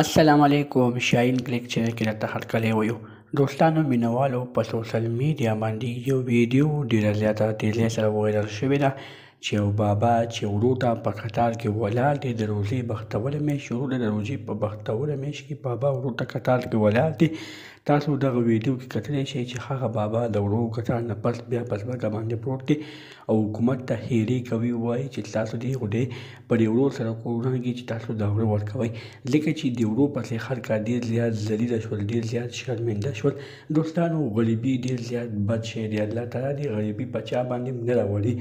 السلام علیکم شاهین ګلیک چینل کې درته هرکلی وایو دوستانو مینوالو په سوشل میډیا باندې یو ویډیو ډیره زیاته تیزۍ سره وایرل شوې ده چې یو بابا چې ورو ته په قطار کې ولاړ دی د روزې بختوله میاشت شروع ده د روزې په بختوله میاشت کې بابا ورو ته قطار کې ولاړ دی تاسو دغه ویډیو کې کتلی شئ چې هغه بابا د ورو کتار نه پس بیا په ځمکه باندې پروت دی او حکومت ته هیرې کوي وایي چې تاسو دې غوډې په دې ورو سره کورونه کې چې تاسو دا ورو ورکوئ ځکه چې دې ورو پسې خلک ډیر زیات ذلیل شول ډیر زیات شرمنده شول دوستانو غریبي ډیر زیات بد شی دی الله تعالی دې غریبي په چا باندې نه راولي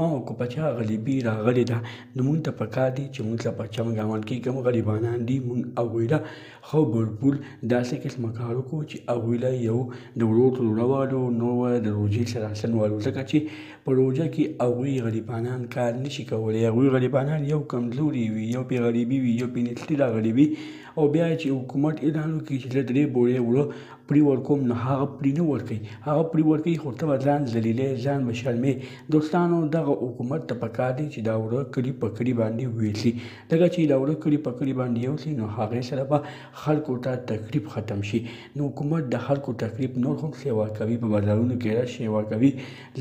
او که په چا غریبي راغلې ده نو موږ ته پکار دي چې موږ ته په چم ګاونډ کې کوم غریبانان دي موږ هغوی له خو بلبل داسې قسمه کار وکړو چې هغوی له یو د ورور تروره والو نو د روژې سراسن والو ځکه چې په روژه کې هغوی غریبانان کار نشي کولی هغوی غریبانان یو کمزوري وي یو پې غریبي وي یو پې نسلي راغلي وي او بیا چې حکومت اعلان وکړي چې له درې بورې وړو پري ورکوم نو هغه پري نه ورکوي هغه پري ورکوي خو ته به ځان ذلیلې ځان به شرمې دوستانو دغه حکومت ته پکار دی چې دا وړه کلي په کلي باندې وویشي ځکه چې له وړه کلي په کلي باندې یو شي نو هغې سره به خلکو ته تکلیف ختم شي نو حکومت د خلکو تکلیف نور هم سیوا کوي په بازارونو کې رش سیوا کوي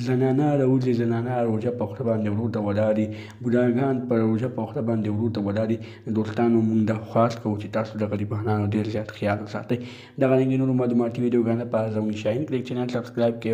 زنانه روزي زنانه روژه په خره باندې ورو ته ولاړي بوډاګان په روژه په خره باندې ورو ته ولاړي دوستانو مونږ دا خواست کوو چې تاسو د غریبانو ډیر زیات خیال وساتئ دغه رنګ نور معلوماتي ویډیوګانې په ارزونې شاین کلیک چینل سبسکرایب کړئ